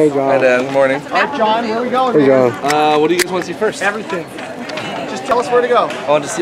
Hey, John. Hi, Dan. Good morning. All right, John, where are we going? Hey. John. Uh, what do you guys want to see first? Everything. Just tell us where to go. I want to see